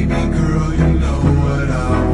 Baby girl, you know what I want.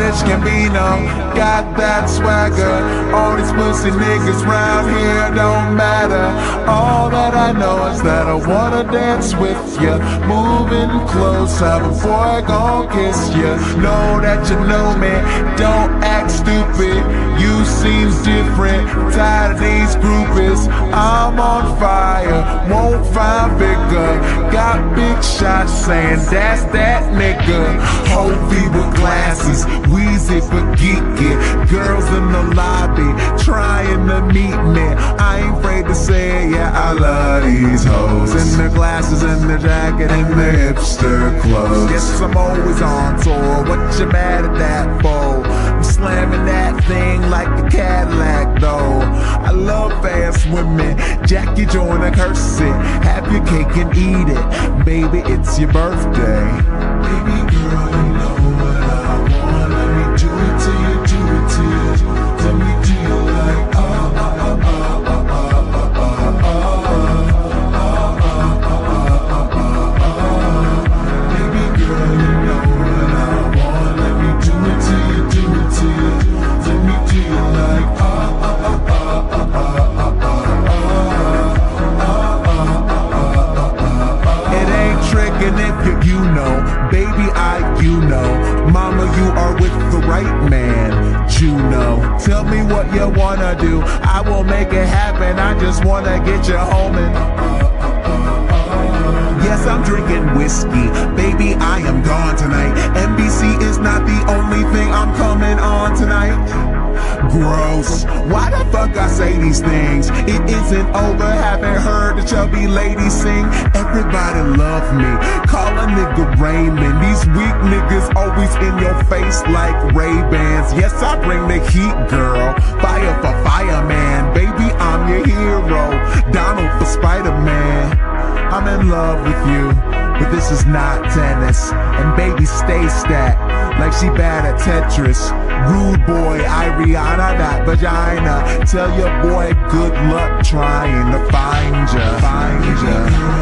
Childish Gambino, got that swagger. All these pussy niggas round here don't matter. All that I know is that I wanna dance with ya. Moving closer before I gon' kiss ya. Know that you know me, don't act stupid. You seems different, tired of these groupies. I'm on fire, won't find vigor. Got big shots saying that's that nigga. Hova with glasses, Weezy for geeky. Girls in the lobby trying to meet me. I ain't afraid to say, yeah, I love these hoes. In their glasses, in their jacket, in their hipster clothes. Yes, I'm always on tour. What you mad at that for? I'm slamming that thing like a Cadillac, though. I love fast women. Jackie Joyner-Kersee. Have your cake and eat it. Baby, it's your birthday. Baby girl, baby, I, you know, mama, you are with the right man, Juno. Tell me what you wanna do, I will make it happen. I just wanna get you home and. Uh, uh, uh, yes, I'm drinking whiskey, baby, I am gone tonight. NBC is not the only thing I'm coming on tonight. Gross. Why the fuck I say these things? It isn't over. Haven't heard the chubby lady sing. Everybody love me. Call a nigga Raymond. These weak niggas always in your face like Ray Bans. Yes, I bring the heat, girl. Fire for fireman. Baby, I'm your hero. Donald for Spider Man. I'm in love with you, but this is not tennis. And baby, stay stacked like she bad at Tetris. Rude boy, Rihanna, that vagina. Tell your boy good luck trying to find ya, find ya.